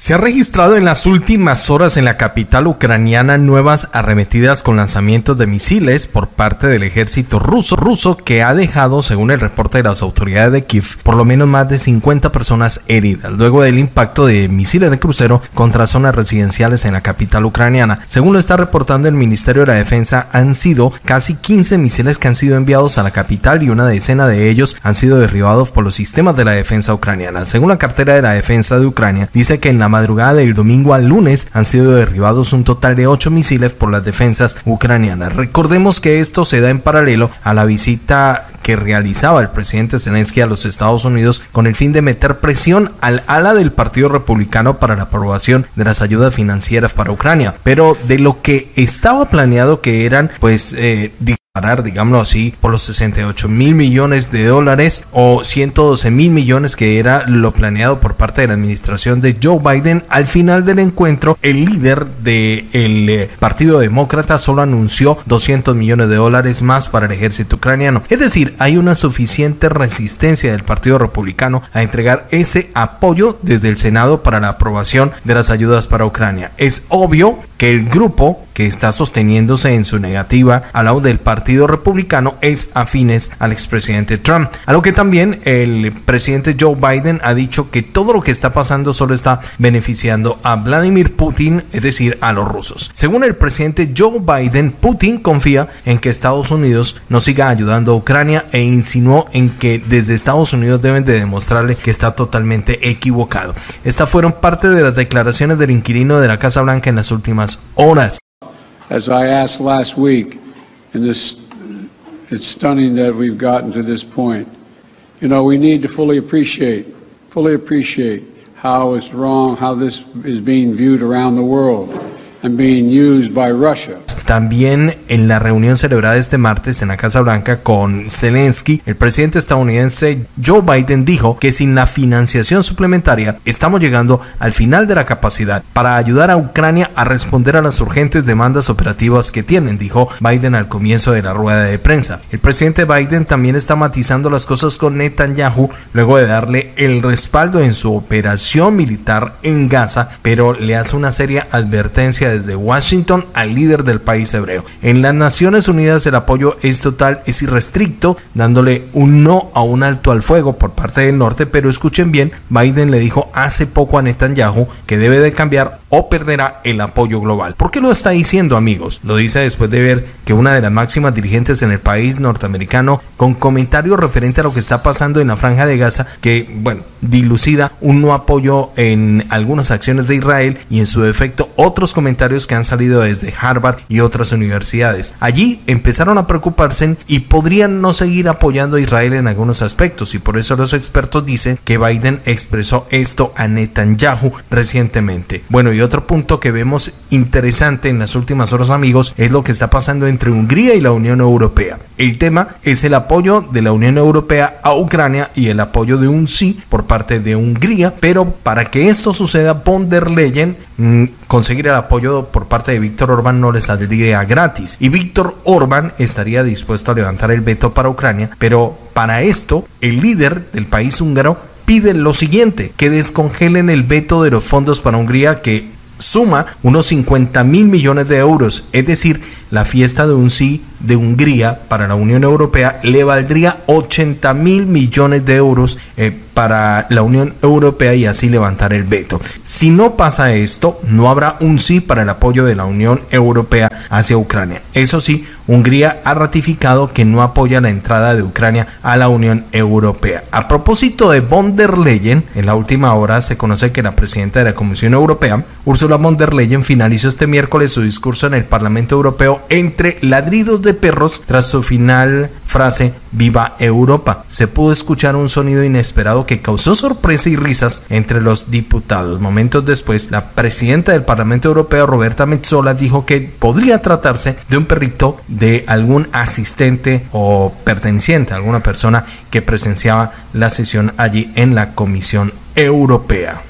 Se ha registrado en las últimas horas en la capital ucraniana nuevas arremetidas con lanzamientos de misiles por parte del ejército ruso, ruso que ha dejado, según el reporte de las autoridades de Kiev, por lo menos más de 50 personas heridas, luego del impacto de misiles de crucero contra zonas residenciales en la capital ucraniana. Según lo está reportando el Ministerio de la Defensa, han sido casi 15 misiles que han sido enviados a la capital y una decena de ellos han sido derribados por los sistemas de la defensa ucraniana. Según la cartera de la defensa de Ucrania, dice que en la madrugada del domingo al lunes han sido derribados un total de 8 misiles por las defensas ucranianas. Recordemos que esto se da en paralelo a la visita que realizaba el presidente Zelensky a los Estados Unidos con el fin de meter presión al ala del Partido Republicano para la aprobación de las ayudas financieras para Ucrania. Pero de lo que estaba planeado que eran pues eh, parar, digámoslo así, por los 68 mil millones de dólares o 112 mil millones que era lo planeado por parte de la administración de Joe Biden. Al final del encuentro, el líder del eh, Partido Demócrata solo anunció 200 millones de dólares más para el ejército ucraniano. Es decir, hay una suficiente resistencia del Partido Republicano a entregar ese apoyo desde el Senado para la aprobación de las ayudas para Ucrania. Es obvio que el grupo está sosteniéndose en su negativa al lado del Partido Republicano es afines al expresidente Trump. A lo que también el presidente Joe Biden ha dicho que todo lo que está pasando solo está beneficiando a Vladimir Putin, es decir, a los rusos. Según el presidente Joe Biden, Putin confía en que Estados Unidos no siga ayudando a Ucrania e insinuó en que desde Estados Unidos deben de demostrarle que está totalmente equivocado. Estas fueron parte de las declaraciones del inquilino de la Casa Blanca en las últimas horas. As I asked last week, and this, it's stunning that we've gotten to this point. You know, we need to fully appreciate, fully appreciate how it's wrong, how this is being viewed around the world and being used by Russia. También en la reunión celebrada este martes en la Casa Blanca con Zelensky, el presidente estadounidense Joe Biden dijo que sin la financiación suplementaria estamos llegando al final de la capacidad para ayudar a Ucrania a responder a las urgentes demandas operativas que tienen, dijo Biden al comienzo de la rueda de prensa. El presidente Biden también está matizando las cosas con Netanyahu luego de darle el respaldo en su operación militar en Gaza, pero le hace una seria advertencia desde Washington al líder del país hebreo. En las Naciones Unidas el apoyo es total, es irrestricto, dándole un no a un alto al fuego por parte del norte, pero escuchen bien, Biden le dijo hace poco a Netanyahu que debe de cambiar o perderá el apoyo global. ¿Por qué lo está diciendo amigos? Lo dice después de ver que una de las máximas dirigentes en el país norteamericano con comentarios referente a lo que está pasando en la franja de Gaza que, bueno, dilucida un no apoyo en algunas acciones de Israel y en su defecto otros comentarios que han salido desde Harvard y otras universidades. Allí empezaron a preocuparse y podrían no seguir apoyando a Israel en algunos aspectos y por eso los expertos dicen que Biden expresó esto a Netanyahu recientemente. Bueno, y otro punto que vemos interesante en las últimas horas amigos es lo que está pasando entre Hungría y la Unión Europea. El tema es el apoyo de la Unión Europea a Ucrania y el apoyo de un sí por parte de Hungría, pero para que esto suceda, von der Leyen mm, conseguir el apoyo por parte de Víctor Orbán no le saldría gratis. Y Víctor Orbán estaría dispuesto a levantar el veto para Ucrania, pero para esto el líder del país húngaro pide lo siguiente, que descongelen el veto de los fondos para Hungría que suma unos 50 mil millones de euros, es decir, la fiesta de un sí de Hungría para la Unión Europea le valdría 80 mil millones de euros eh, para la Unión Europea y así levantar el veto. Si no pasa esto, no habrá un sí para el apoyo de la Unión Europea hacia Ucrania. Eso sí, Hungría ha ratificado que no apoya la entrada de Ucrania a la Unión Europea. A propósito de von der Leyen, en la última hora se conoce que la presidenta de la Comisión Europea, Ursula von der Leyen, finalizó este miércoles su discurso en el Parlamento Europeo entre ladridos perros tras su final frase Viva Europa. Se pudo escuchar un sonido inesperado que causó sorpresa y risas entre los diputados. Momentos después, la presidenta del Parlamento Europeo, Roberta Metzola, dijo que podría tratarse de un perrito de algún asistente o perteneciente a alguna persona que presenciaba la sesión allí en la Comisión Europea.